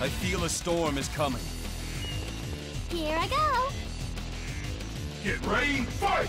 I feel a storm is coming. Here I go. Get ready, fight!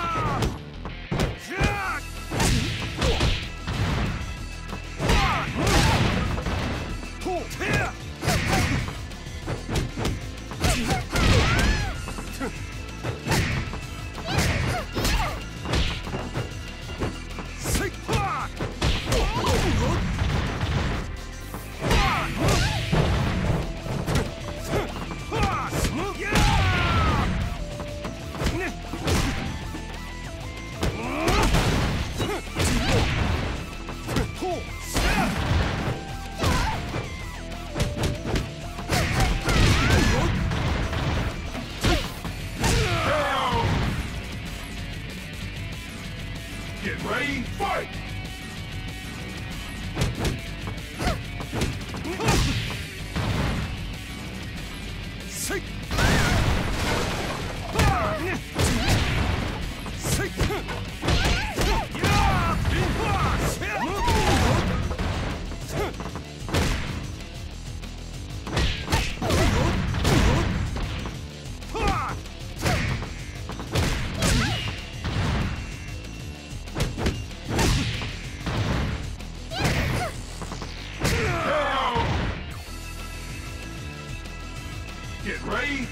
Get ready, fight!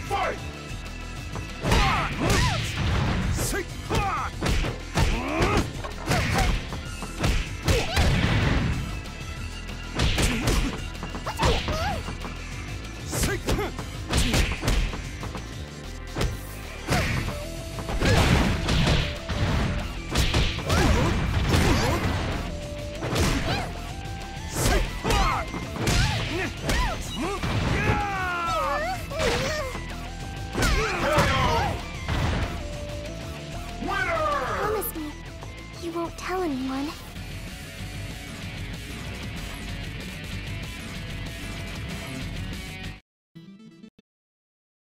Fight! Tell anyone.